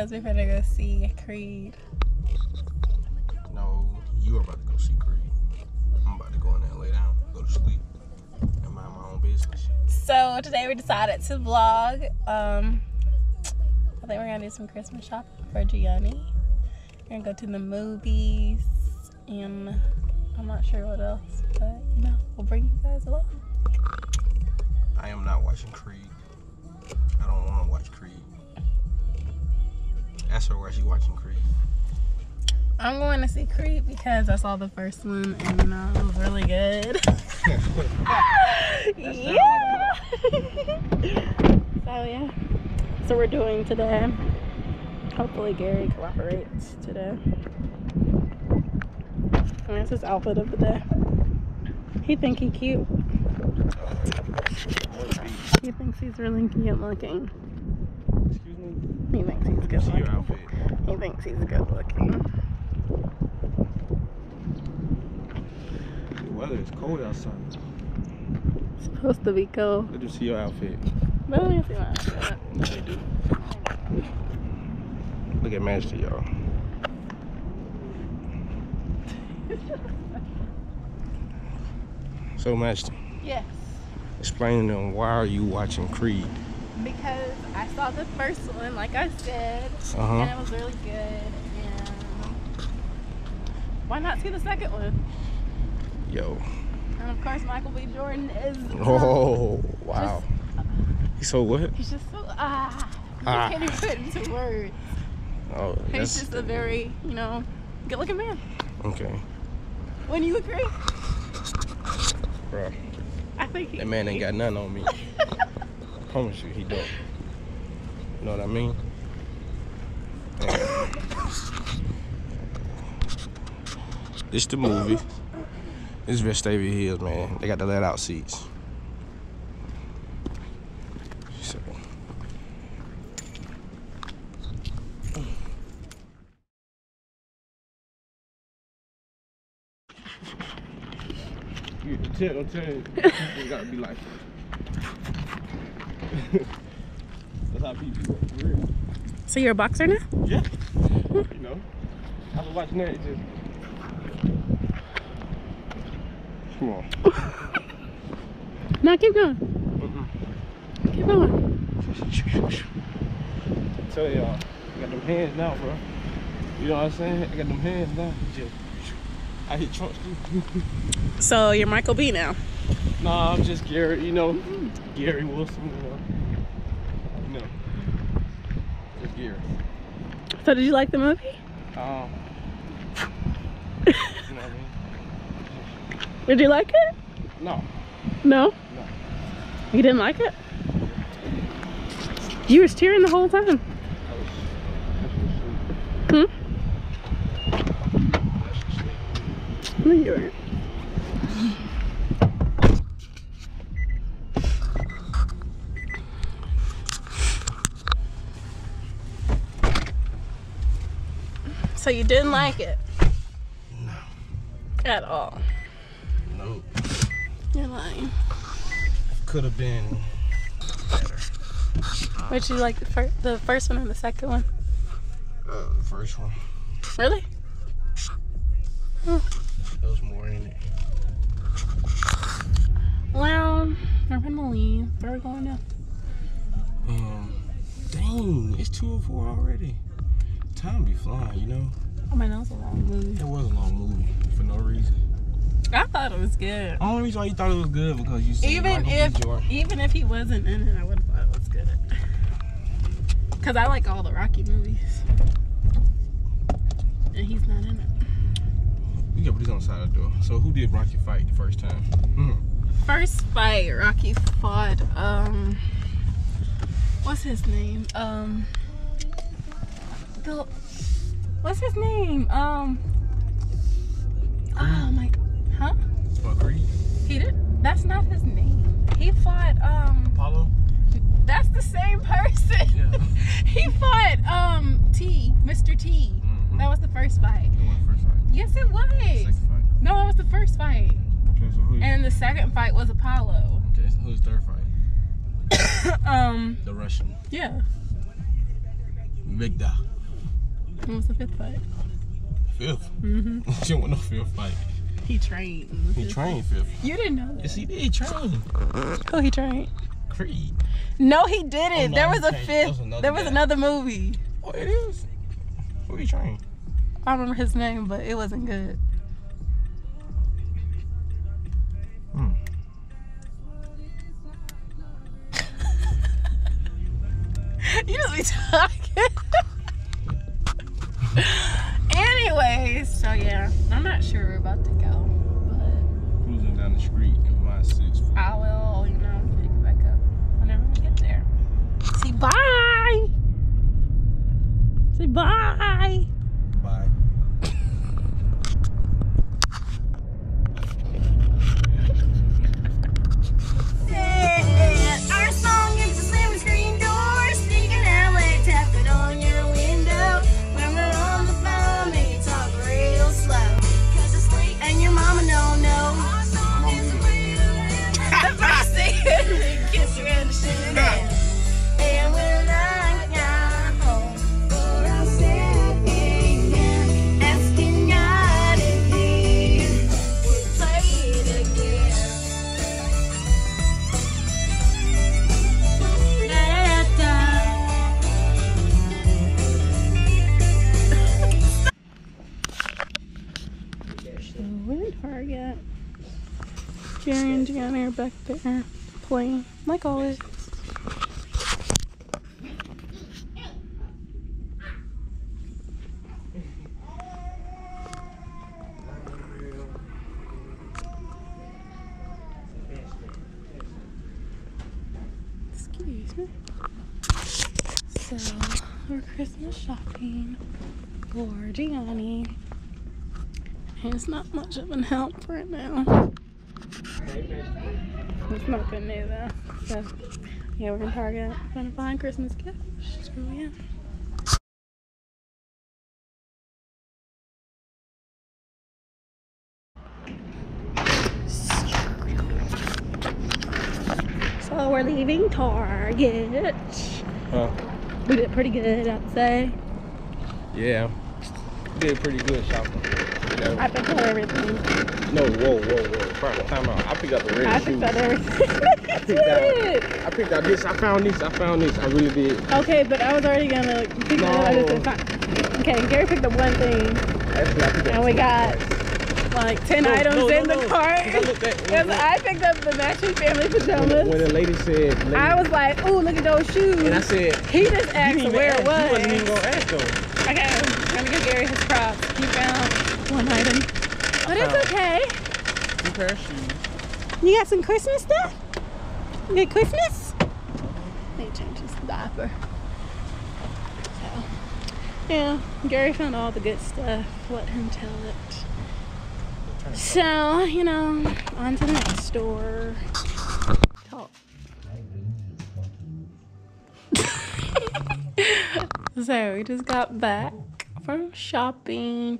because we're gonna go see Creed. No, you are about to go see Creed. I'm about to go in there and lay down, go to sleep, and mind my own business. So today we decided to vlog. Um, I think we're gonna do some Christmas shopping for Gianni. We're gonna go to the movies, and I'm not sure what else, but you know, we'll bring you guys along. I am not watching Creed. Ask her why she watching Creed. I'm going to see Creed because I saw the first one and you know, it was really good. yeah. so yeah, so we're doing today. Hopefully Gary cooperates today. And that's his outfit of the day. He think he cute. He thinks he's really cute looking. Excuse me. He thinks he's good See your looking. He thinks he's good looking. The weather is cold outside. It's Supposed to be cold. Let them see your outfit. But let me see my outfit. Yeah, they do. Look at Master, y'all. So, Master, Yes. explain to them why are you watching Creed? Because I saw the first one, like I said, Uh huh. and it was really good. And why not see the second one? Yo. And of course, Michael B. Jordan is. Oh, wow. He's so what? He's just so ah. Ah. I can't even put into words. Oh, He's just a very, you know, good-looking man. okay, Wouldn't you agree? bro. I think he, That man ain't got nothing on me. Promise you, he don't. You know what I mean? This the movie. This is Vestavia Hills, man. They got the let out seats. You tell, I'm telling you, people gotta be like That's how people for real. So you're a boxer now? Yeah. Hmm. you know, I was watching that, it just. Come on. No, keep going. Mm-mm. Keep going. I tell y'all, I got them hands now, bro. You know what I'm saying? I got them hands now. Just, I hit trunks too. So you're Michael B. now. Nah, I'm just Gary, you know, Gary Wilson, you know. Just Gary. So did you like the movie? Um, you know what I mean? Did you like it? No. No. No. You didn't like it? You was cheering the whole time. I was, I was asleep. Hmm? I was asleep. No, you weren't. So you didn't like it No. at all. No. You're lying. Could have been better. Which you like the, fir- the first one or the second one? Uh, the first one. Really? There was more in it. Well, we're gonna leave. Where are we going now? Um, dang, it's 204 already. Time be flying, you know? Oh man, that was a long movie. It was a long movie for no reason. I thought it was good. Only reason why you thought it was good because you seen Even if even if he wasn't in it, I would have thought it was good. Cause I like all the Rocky movies, and he's not in it. We got put this on the side of the door. So who did Rocky fight the first time? Hmm. First fight, Rocky fought um, what's his name? Um, the what's his name? Um, oh my, huh? What, Creed? He did. That's not his name. He fought um. Apollo? That's the same person. Yeah. he fought um T, Mr. T. Mhm. That was the first fight. It wasn't the first fight. Yes, it was. Second fight. No, it was the first fight. Okay, so who? And the second fight was Apollo. okay, so who's third fight? um, The Russian. yeah. Vigda. What was the fifth fight? Fifth. Mm-hmm. she won no fifth fight. He trained. in the He fifth. trained fifth. You didn't know that. Yes, he did train. Oh, he trained. Creed. No, he didn't. Oh, no, there was a trained. fifth. Was there was guy. another movie. Oh, it is. Who he trained? I don't remember his name, but it wasn't good. Hmm. you just be talking. Anyways, so yeah, I'm not sure we're about to go, but Cruising down the street in my six. I will, you know, pick it back up whenever we get there. Say bye. Say bye. Bye. We're Target. Jerry and Gianna are back there playing, like always. Excuse me. So, we're Christmas shopping for Gianni. It's not much of an help right now. It's nothing new though. So, yeah, we're in Target trying to find Christmas gifts. So, yeah. So we're leaving Target. Huh? We did pretty good, I'd say. Yeah. Did pretty good shopping. I picked up everything. No, whoa, whoa, whoa. First time out. I picked up the red I shoes. picked up everything. I picked out. I picked out this. I found this. I found this. I really did. Okay, but I was already gonna pick it up. I just didn't find. Okay, Gary picked up one thing, Actually, I picked up and we got like ten No, items no, no, in the no. cart. I looked at- Because when- I picked up the matching family pajamas. when the lady said, lady, I was like, ooh, look at those shoes. and I said, he just asked where ask. it You wasn't even gonna ask though. Okay, I'm gonna give Gary his props. He found one item. But it's found- okay. Two pair of shoes. You got some Christmas stuff? You got Christmas? Let me change his diaper. So, yeah, Gary found all the good stuff. Let him tell it. So, you know, on to the next store. Talk. so, we just got back from shopping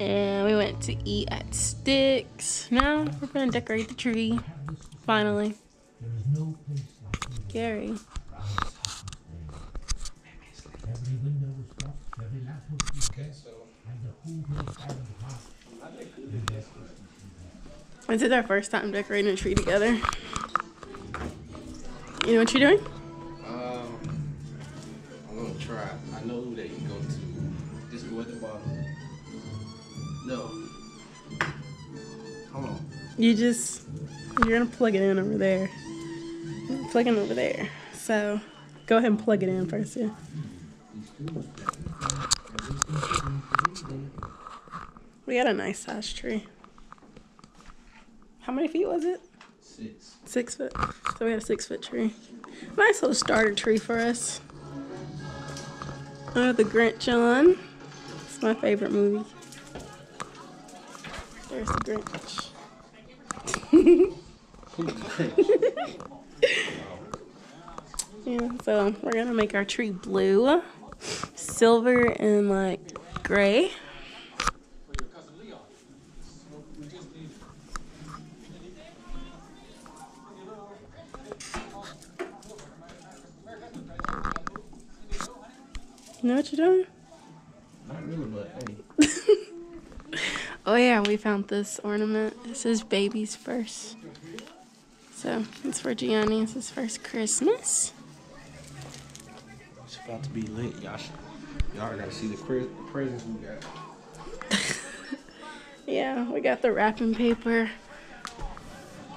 and we went to eat at Sticks. Now we're gonna decorate the tree. Finally. Gary. Is it our first time decorating a tree together? You know what you're doing? You just you're gonna plug it in over there. Plug it in over there. So go ahead and plug it in first, yeah. We got a nice size tree. How many feet was it? Six. Six foot. So we had a six foot tree. Nice little starter tree for us. Oh, the Grinch on. It's my favorite movie. There's the Grinch yeah, so we're gonna make our tree blue, silver, and like gray. You know what you're doing? Not really, but hey. Oh yeah, we found this ornament. This is baby's first. So it's for Gianni. It's his first Christmas. It's about to be lit. Y'all y'all gotta see the presents we got. Yeah, we got the wrapping paper.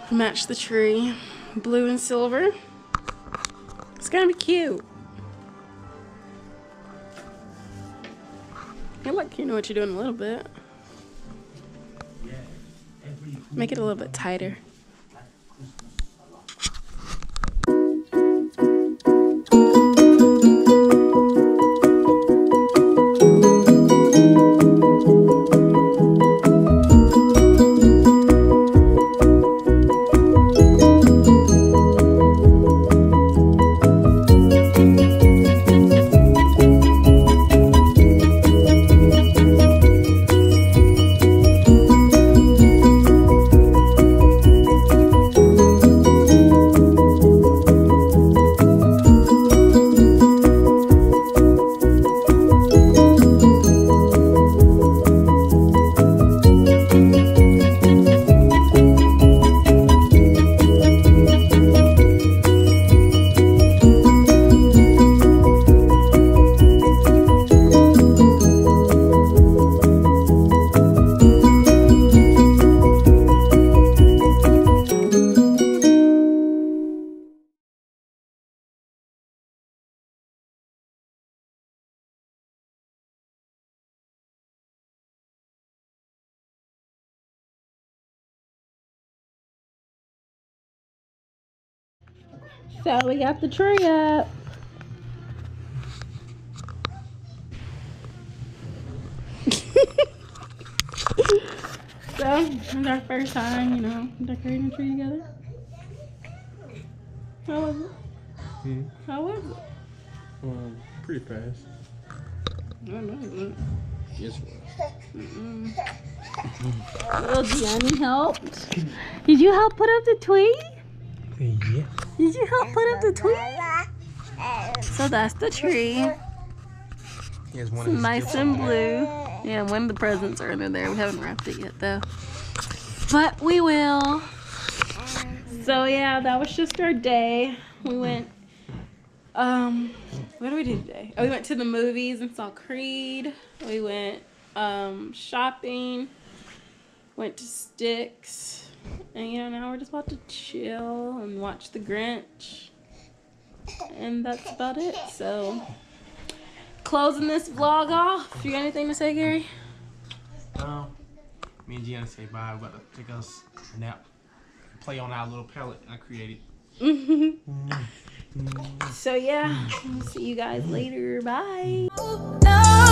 Match the tree. Blue and silver. It's gonna be cute. Hey, look, you know what you're doing a little bit. Make it a little bit tighter. So we got the tree up. so it's our first time, you know, decorating a tree together. How was it? Hmm. How was it? Um, pretty fast. I don't know. Yes, it was. Little Gianni helped. Did you help put up the tree? Yeah. Did you help put up the tree? So that's the tree. He has one Nice and blue. Yeah, one of the presents are under there. We haven't wrapped it yet though. But we will. So yeah, that was just our day. We went um what did we do today? Oh, we went to the movies and saw Creed. We went um shopping. Went to Sticks. And you know, now we're just about to chill and watch the Grinch. And that's about it. So closing this vlog off. You got anything to say, Gary? Um, me and Gianna say bye. We're about to take us a nap. Play on our little palette I created. so yeah, we'll see you guys later. Bye. No.